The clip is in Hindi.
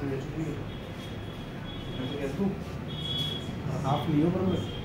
से बेच दूँगी मैं हाफ़ लियो बरोबर।